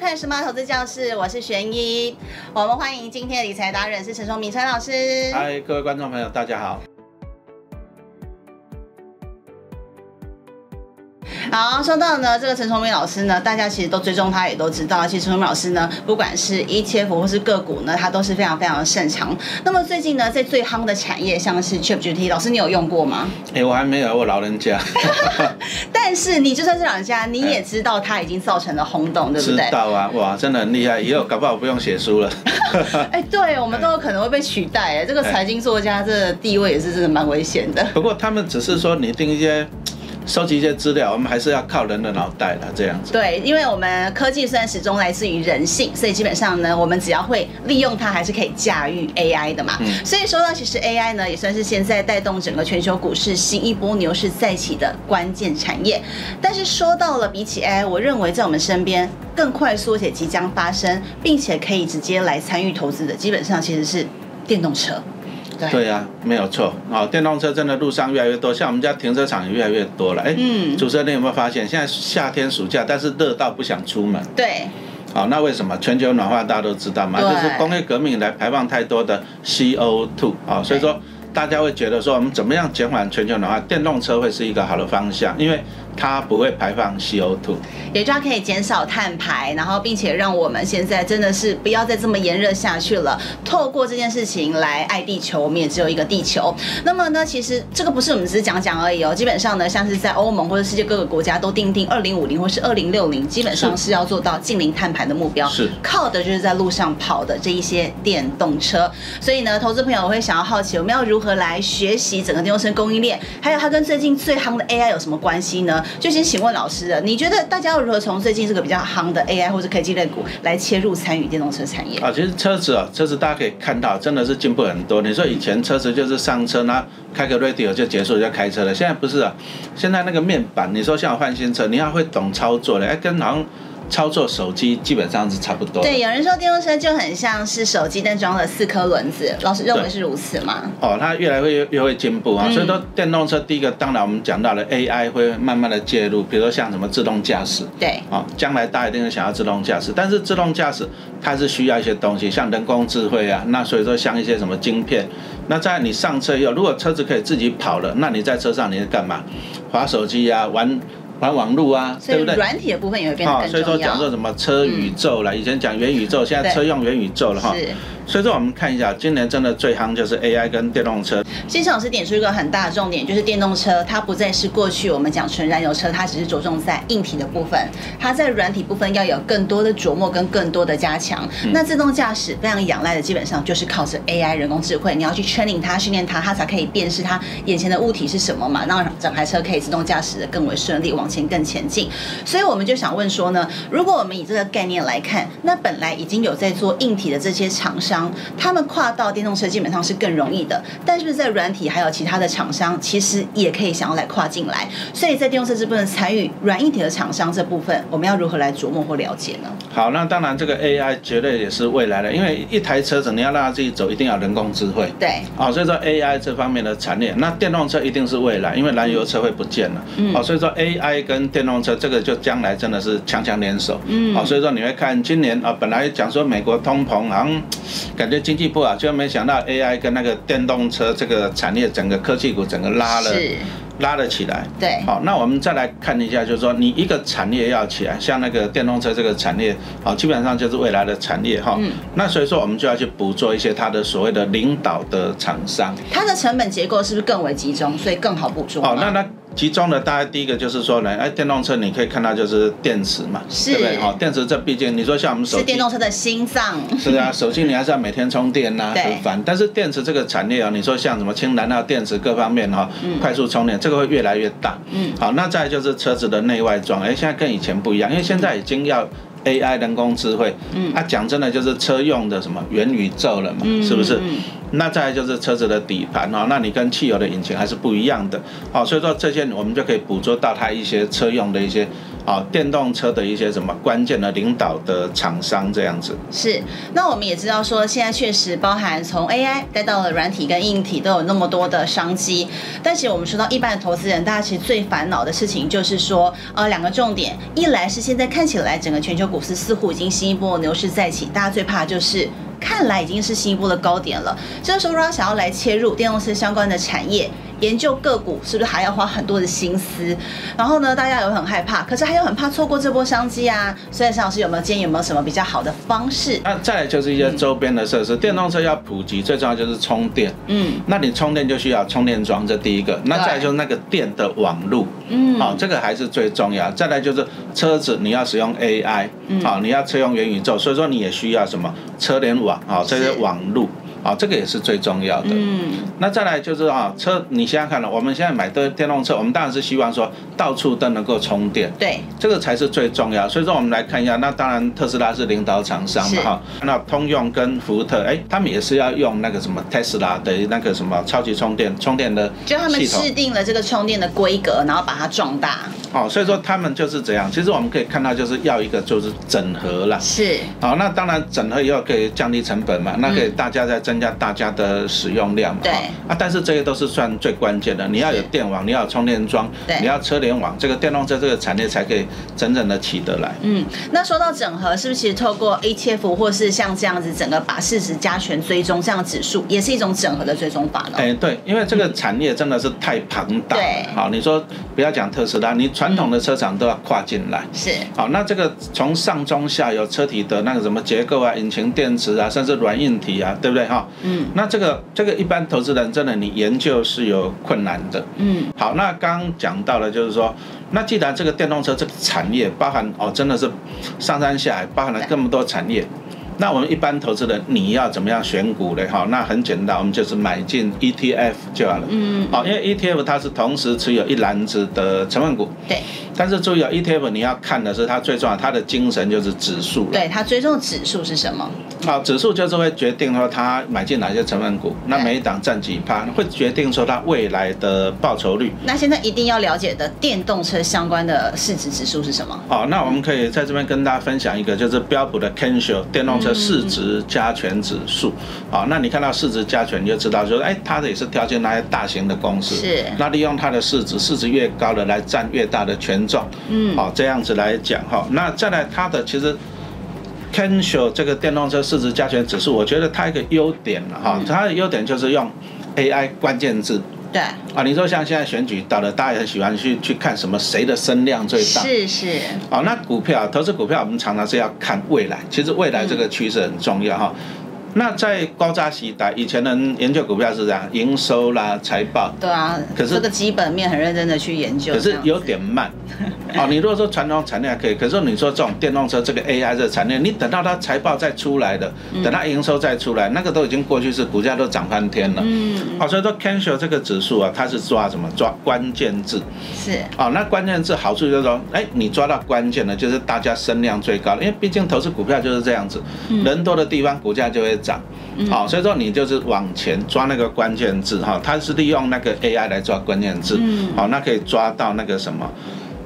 看《什么投资教室》，我是玄一。我们欢迎今天的理财达人是陈崇明陈老师。嗨，各位观众朋友，大家好。好，说到呢，这个陈崇明老师呢，大家其实都追踪他，也都知道，其实陈崇明老师呢，不管是 ETF 或是个股呢，他都是非常非常的擅长。那么最近呢，在最夯的产业，像是 ChatGPT，老师你有用过吗？哎，我还没有，我老人家。但是你就算是老人家，你也知道它已经造成了轰动，对不对？知道啊，哇，真的很厉害，以后搞不好不用写书了。哎，对，我们都有可能会被取代。哎，这个财经作家这地位也是真的蛮危险的。不过他们只是说你定一些。收集一些资料，我们还是要靠人的脑袋的这样子。对，因为我们科技虽然始终来自于人性，所以基本上呢，我们只要会利用它，还是可以驾驭 AI 的嘛。嗯所以说到其实 AI 呢，也算是现在带动整个全球股市新一波牛市再起的关键产业。但是说到了比起 AI，我认为在我们身边更快速且即将发生，并且可以直接来参与投资的，基本上其实是电动车。对呀，没有错。哦，电动车真的路上越来越多，像我们家停车场也越来越多了。哎，主持人你有没有发现，现在夏天暑假，但是热到不想出门。对。好，那为什么全球暖化大家都知道嘛？就是工业革命来排放太多的 CO2 啊，所以说大家会觉得说，我们怎么样减缓全球暖化？电动车会是一个好的方向，因为。它不会排放 CO2，也就它可以减少碳排，然后并且让我们现在真的是不要再这么炎热下去了。透过这件事情来爱地球，我们也只有一个地球。那么呢，其实这个不是我们只是讲讲而已哦。基本上呢，像是在欧盟或者世界各个国家都定定二零五零或是二零六零，基本上是要做到近零碳排的目标。是靠的就是在路上跑的这一些电动车。所以呢，投资朋友会想要好奇，我们要如何来学习整个电动车供应链？还有它跟最近最夯的 AI 有什么关系呢？就先请问老师了，你觉得大家要如何从最近这个比较夯的 AI 或者科技类股来切入参与电动车产业啊？其实车子啊，车子大家可以看到，真的是进步很多。你说以前车子就是上车，那开个 radio 就结束就开车了，现在不是啊，现在那个面板，你说像换新车，你要会懂操作的，哎，跟好像。操作手机基本上是差不多。对，有人说电动车就很像是手机，但装了四颗轮子。老师认为是如此吗？哦，它越来越越会进步啊。所以说，电动车第一个，当然我们讲到了 AI 会慢慢的介入，比如说像什么自动驾驶。对。哦，将来大家一定是想要自动驾驶，但是自动驾驶它是需要一些东西，像人工智慧啊。那所以说，像一些什么晶片。那在你上车以后，如果车子可以自己跑了，那你在车上你是干嘛？滑手机啊，玩。玩网络啊，对不对？软体的部分也会变得更重要。所以说讲说什么车宇宙了，以前讲元宇宙，现在车用元宇宙了哈。所以说，我们看一下，今年真的最夯就是 AI 跟电动车。先生老师点出一个很大的重点，就是电动车它不再是过去我们讲纯燃油车，它只是着重在硬体的部分，它在软体部分要有更多的琢磨跟更多的加强。那自动驾驶非常仰赖的，基本上就是靠着 AI 人工智慧，你要去 training 它，训练它，它才可以辨识它眼前的物体是什么嘛，让整台车可以自动驾驶的更为顺利，往前更前进。所以我们就想问说呢，如果我们以这个概念来看，那本来已经有在做硬体的这些厂商。他们跨到电动车基本上是更容易的，但是在软体还有其他的厂商，其实也可以想要来跨进来。所以在电动车这部分参与软硬体的厂商这部分，我们要如何来琢磨或了解呢？好，那当然这个 AI 绝对也是未来的，因为一台车子你要让它自己走，一定要人工智慧。对，好，所以说 AI 这方面的产业，那电动车一定是未来，因为燃油车会不见了。嗯，好，所以说 AI 跟电动车这个就将来真的是强强联手。嗯，好，所以说你会看今年啊，本来讲说美国通膨，好像感觉。经济不好，就没想到 AI 跟那个电动车这个产业，整个科技股整个拉了，拉了起来。对，好，那我们再来看一下，就是说你一个产业要起来，像那个电动车这个产业，好，基本上就是未来的产业哈。嗯。那所以说，我们就要去捕捉一些它的所谓的领导的厂商。它的成本结构是不是更为集中，所以更好捕捉？好，那那。集中的，大概第一个就是说呢，哎，电动车你可以看到就是电池嘛，对不对？哈，电池这毕竟你说像我们手机是电动车的心脏，是啊，手机你还是要每天充电呐，很烦。但是电池这个产业啊，你说像什么氢燃料电池各方面哈，快速充电这个会越来越大。嗯，好，那再就是车子的内外装，哎，现在跟以前不一样，因为现在已经要 AI 人工智慧，嗯，它讲真的就是车用的什么元宇宙了嘛，是不是？那再来就是车子的底盘哦，那你跟汽油的引擎还是不一样的哦，所以说这些我们就可以捕捉到它一些车用的一些。啊，电动车的一些什么关键的领导的厂商这样子是。那我们也知道说，现在确实包含从 AI 带到了软体跟硬体都有那么多的商机。但是我们说到一般的投资人，大家其实最烦恼的事情就是说，呃，两个重点，一来是现在看起来整个全球股市似乎已经新一波牛市再起，大家最怕就是看来已经是新一波的高点了。这个时候如果想要来切入电动车相关的产业。研究个股是不是还要花很多的心思？然后呢，大家有很害怕，可是还有很怕错过这波商机啊。所以，沈老师有没有建议？有没有什么比较好的方式？那再来就是一些周边的设施，电动车要普及，最重要就是充电。嗯，那你充电就需要充电桩，这第一个。那再来就是那个电的网路。嗯，好，这个还是最重要。再来就是车子你要使用 AI，好，你要车用元宇宙，所以说你也需要什么车联网，好，这些网路。啊，这个也是最重要的。嗯，那再来就是啊，车，你现在看了，我们现在买的电动车，我们当然是希望说到处都能够充电。对，这个才是最重要。所以说，我们来看一下，那当然特斯拉是领导厂商嘛，哈。那通用跟福特，哎，他们也是要用那个什么 Tesla 的那个什么超级充电充电的就他们制定了这个充电的规格，然后把它壮大。哦，所以说他们就是这样。其实我们可以看到，就是要一个就是整合了。是。好，那当然整合以后可以降低成本嘛，那可以大家在增加大家的使用量嘛。对。啊，但是这些都是算最关键的，你要有电网，你要有充电桩，你要车联网，这个电动车这个产业才可以真正的起得来。嗯，那说到整合，是不是其实透过 ATF 或是像这样子整个把市值加权追踪这样指数，也是一种整合的追踪法呢？哎，对，因为这个产业真的是太庞大。对。好，你说不要讲特斯拉，你传统的车厂。都要跨进来，是好。那这个从上中下有车体的那个什么结构啊，引擎电池啊，甚至软硬体啊，对不对哈？嗯。那这个这个一般投资人真的你研究是有困难的。嗯。好，那刚讲到了，就是说，那既然这个电动车这个产业包含哦，真的是上山下海，包含了这么多产业。那我们一般投资人，你要怎么样选股呢？哈，那很简单，我们就是买进 ETF 就好了。嗯。好，因为 ETF 它是同时持有一篮子的成分股。对。但是注意啊，ETF 你要看的是它最重要，它的精神就是指数。对，它追踪的指数是什么？好，指数就是会决定说它买进哪些成分股，那每一档占几趴，会决定说它未来的报酬率。那现在一定要了解的电动车相关的市值指数是什么？好，那我们可以在这边跟大家分享一个，就是标普的 Kensho 电动车市值加权指数。好，那你看到市值加权，你就知道，就是哎，它的也是挑选那些大型的公司。是。那利用它的市值，市值越高的来占越大的权重。嗯。好，这样子来讲哈，那再来它的其实。Kensho 这个电动车市值加权指数，我觉得它一个优点了哈，它的优点就是用 AI 关键字。对。啊，你说像现在选举到了，大家也很喜欢去去看什么谁的声量最大。是是。啊，那股票投资股票，我们常常是要看未来，其实未来这个趋势很重要哈。那在高扎时代，以前人研究股票是这样，营收啦、财报。对啊。可是这个基本面很认真的去研究。可是有点慢。哦，你如果说传统产业还可以，可是你说这种电动车这个 AI 这产业，你等到它财报再出来的，等它营收再出来，那个都已经过去式，股价都涨翻天了。嗯。好，所以说 Kensho 这个指数啊，它是抓什么？抓关键字。是。哦，那关键字好处就是说，哎，你抓到关键的，就是大家声量最高的，因为毕竟投资股票就是这样子，人多的地方股价就会涨。好，所以说你就是往前抓那个关键字哈，它是利用那个 AI 来抓关键字。嗯。好，那可以抓到那个什么？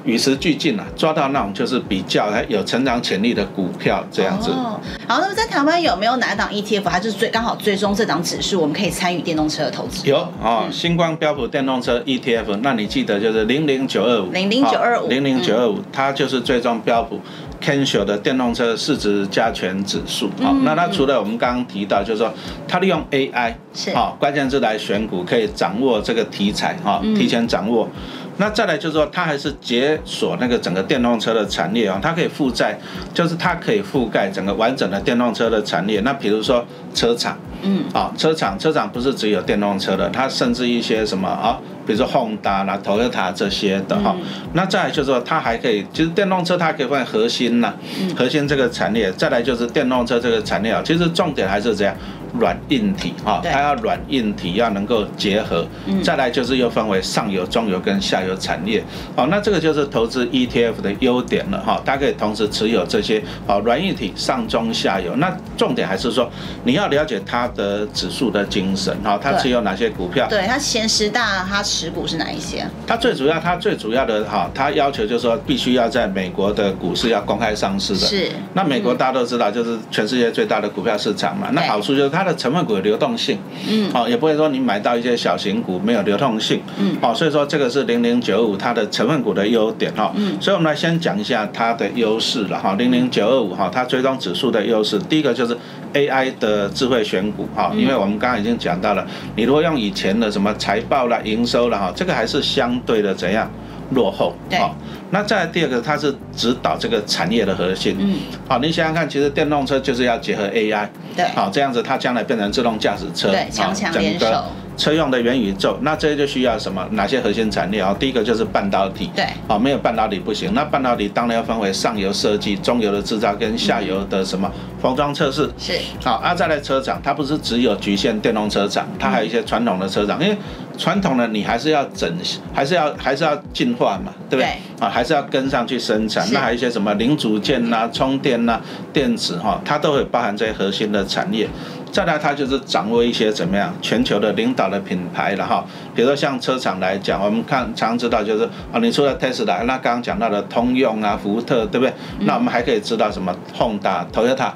与时俱进啊，抓到那种就是比较还有成长潜力的股票这样子。哦，好，那么在台湾有没有哪档 ETF，还是最刚好追踪这档指数，我们可以参与电动车的投资？有啊，星光标普电动车 ETF，那你记得就是零零九二五，零零九二五，零零九二五，它就是追踪标普 Kensho 的电动车市值加权指数。好，那它除了我们刚刚提到，就是说它利用 AI 是好关键字来选股，可以掌握这个题材哈，提前掌握。那再来就是说，它还是解锁那个整个电动车的产业啊，它可以负债，就是它可以覆盖整个完整的电动车的产业。那比如说车厂，嗯，啊，车厂车厂不是只有电动车的，它甚至一些什么啊，比如说 Honda 啦、Toyota 这些的哈。那再来就是说，它还可以，其实电动车它可以放核心呐，核心这个产业。再来就是电动车这个产业啊，其实重点还是这样。软硬体哈，它要软硬体要能够结合，再来就是又分为上游、中游跟下游产业，哦，那这个就是投资 ETF 的优点了哈，它可以同时持有这些哦软硬体上中下游，那重点还是说你要了解它的指数的精神哈，它持有哪些股票？对，它前十大它持股是哪一些？它最主要，它最主要的哈，它要求就是说必须要在美国的股市要公开上市的，是。那美国大家都知道，就是全世界最大的股票市场嘛，那好处就是它的成分股的流动性，嗯，好，也不会说你买到一些小型股没有流动性，嗯，好，所以说这个是零零九五它的成分股的优点哈，嗯，所以我们来先讲一下它的优势了哈，零零九二五哈，它追踪指数的优势，第一个就是 AI 的智慧选股哈，因为我们刚刚已经讲到了，你如果用以前的什么财报啦、营收了哈，这个还是相对的怎样？落后，好，那再第二个，它是指导这个产业的核心，嗯，好，你想想看，其实电动车就是要结合 AI，对，好，这样子它将来变成自动驾驶车，对，强强联手。车用的元宇宙，那这些就需要什么？哪些核心产业啊？第一个就是半导体，对，好，没有半导体不行。那半导体当然要分为上游设计、中游的制造跟下游的什么封装测试。是，好，啊，再来车厂，它不是只有局限电动车厂，它还有一些传统的车厂，因为传统的你还是要整，还是要还是要进化嘛，对不对？啊，还是要跟上去生产。那还有一些什么零组件呐、充电呐、电子哈，它都会包含这些核心的产业。再来，它就是掌握一些怎么样全球的领导的品牌了哈。比如说像车厂来讲，我们看常知道就是啊，你除了 Tesla，那刚刚讲到的通用啊、福特，对不对？那我们还可以知道什么 Honda、Toyota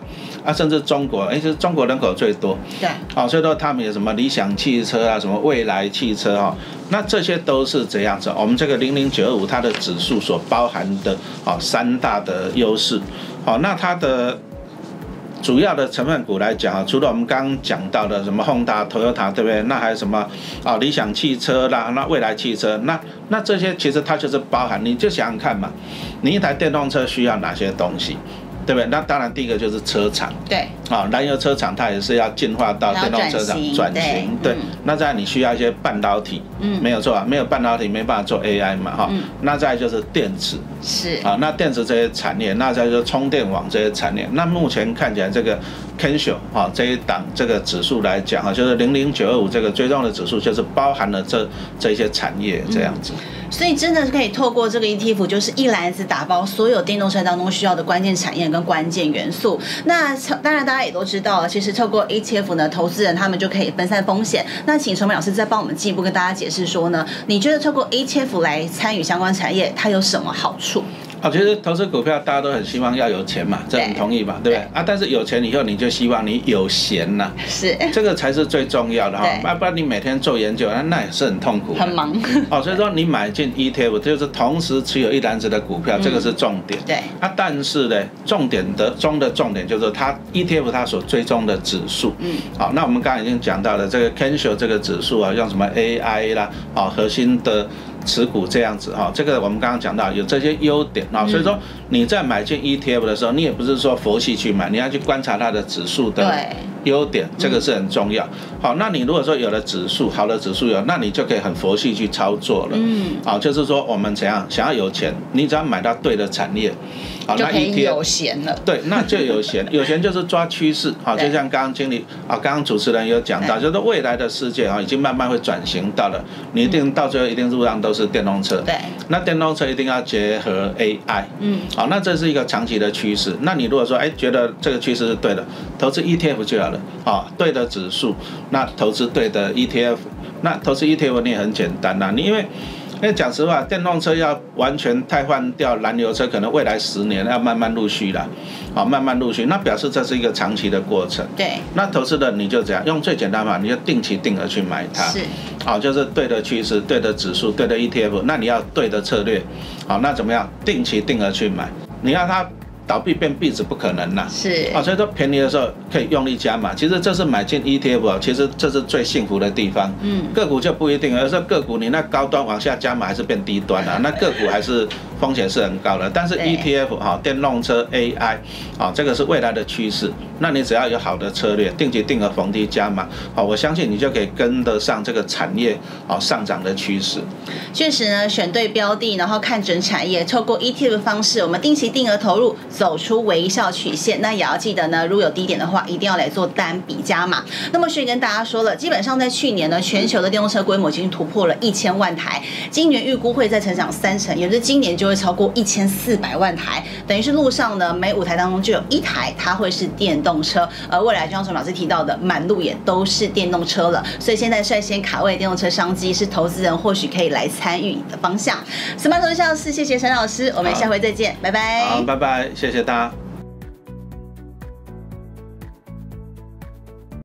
啊，甚至中国，哎，就是中国人口最多，对，好，所以说他们有什么理想汽车啊，什么未来汽车哈，那这些都是怎样子？我们这个零零九二五它的指数所包含的啊三大的优势，好，那它的。主要的成分股来讲啊，除了我们刚刚讲到的什么宏达、Toyota，对不对？那还有什么啊？理想汽车啦，那未来汽车，那那这些其实它就是包含，你就想想看嘛，你一台电动车需要哪些东西？对不对？那当然，第一个就是车厂。对。啊，燃油车厂它也是要进化到电动车厂转型。对。那在你需要一些半导体。嗯。没有错啊，没有半导体没办法做 AI 嘛，哈。嗯。那再就是电池。是。啊，那电池这些产业，那再就是充电网这些产业，那目前看起来这个 Kensho 哈这一档这个指数来讲哈，就是零零九二五这个追踪的指数，就是包含了这这些产业这样子。所以真的是可以透过这个 ETF，就是一篮子打包所有电动车当中需要的关键产业跟关键元素。那当然大家也都知道，其实透过 ETF 呢，投资人他们就可以分散风险。那请陈明老师再帮我们进一步跟大家解释说呢，你觉得透过 ETF 来参与相关产业，它有什么好处？啊，其实投资股票大家都很希望要有钱嘛，这很同意嘛，对不对？啊，但是有钱以后你就希望你有闲呐，是这个才是最重要的哈。要不然你每天做研究，那那也是很痛苦，很忙。哦，所以说你买进 ETF 就是同时持有一篮子的股票，这个是重点。对。啊，但是呢，重点的中的重点就是它 ETF 它所追踪的指数。嗯。好，那我们刚刚已经讲到了这个 Kensho 这个指数啊，用什么 AI 啦，啊，核心的。持股这样子哈，这个我们刚刚讲到有这些优点啊，所以说你在买进 ETF 的时候，你也不是说佛系去买，你要去观察它的指数的优点，这个是很重要。好，那你如果说有了指数，好的指数有，那你就可以很佛系去操作了。嗯，好，就是说我们怎样想要有钱，你只要买到对的产业。好，那一天有闲了。对，那就有闲，有闲就是抓趋势。好，就像刚刚经理啊，刚刚主持人有讲到，就是未来的世界啊，已经慢慢会转型到了，你一定到最后一定路上都是电动车。对。那电动车一定要结合 AI。嗯。好，那这是一个长期的趋势。那你如果说哎觉得这个趋势是对的，投资 ETF 就好了。好，对的指数，那投资对的 ETF，那投资 ETF 你也很简单呐，你因为。因为讲实话，电动车要完全替换掉燃油车，可能未来十年要慢慢陆续了，好，慢慢陆续，那表示这是一个长期的过程。对。那投资的你就这样，用最简单法，你就定期定额去买它。是。好，就是对的趋势，对的指数，对的 ETF，那你要对的策略。好，那怎么样？定期定额去买，你要它。倒闭变壁纸不可能啦，是啊，所以说便宜的时候可以用力加码。其实这是买进 ETF，其实这是最幸福的地方。嗯，个股就不一定，而是个股你那高端往下加码还是变低端啊，那个股还是风险是很高的。但是 ETF 哈，电动车 AI 啊，这个是未来的趋势。那你只要有好的策略，定期定额逢低加码，好，我相信你就可以跟得上这个产业啊上涨的趋势。确实呢，选对标的，然后看准产业，透过 ETF 的方式，我们定期定额投入，走出微笑曲线。那也要记得呢，如果有低点的话，一定要来做单笔加码。那么，所以跟大家说了，基本上在去年呢，全球的电动车规模已经突破了一千万台，今年预估会再成长三成，也就是今年就会超过一千四百万台，等于是路上呢每五台当中就有一台它会是电动车。而未来就像陈老师提到的，满路也都是电动车了，所以现在率先卡位电动车商机，是投资人或许可以来参与的方向。smart 头像是谢谢陈老师，我们下回再见，拜拜。好，拜拜，谢谢大家。